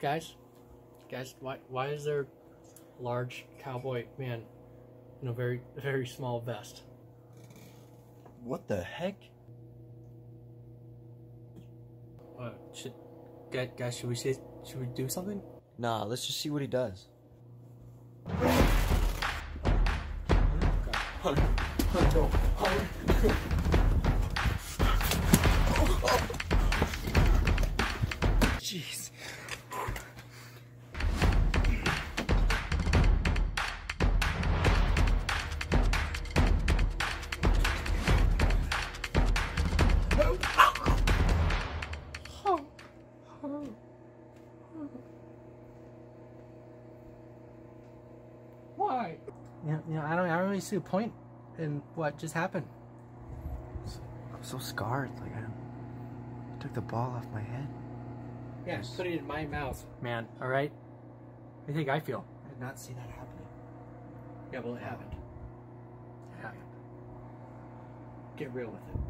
guys, guys, why why is there large cowboy man in a very very small vest? What the heck? Uh, should guys, guys should we say should we do something? Nah, let's just see what he does. Jeez. Why? You know, you know, I don't I don't really see a point in what just happened. I'm so scarred. Like I, I took the ball off my head. Yeah, put it in my mouth, man. All right. What do you think I feel? I did not see that happening. Yeah, well, it happened. It happened. Get real with it.